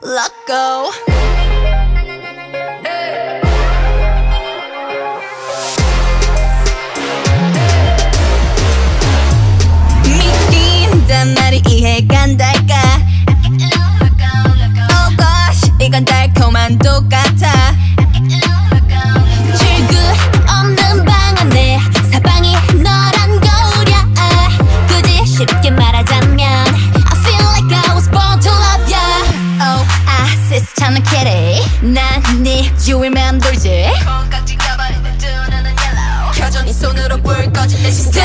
Let go. You remember지? 콩깍지 가발에 내 눈은 yellow. 켜진 손으로 불 꺼진 내 시스템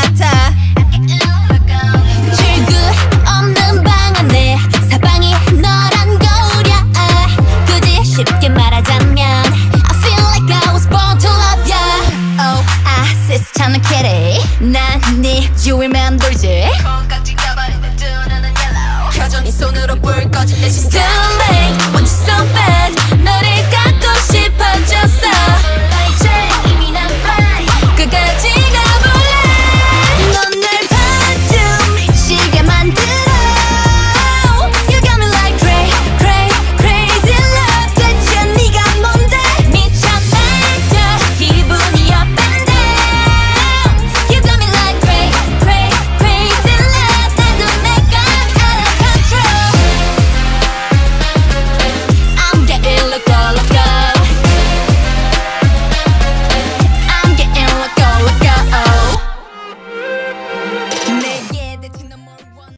This time I'm kidding 난네 유일 맴돌지 콩깍지 가발에 내 눈은 yellow. 켜져 네 손으로 불 꺼진 내 심장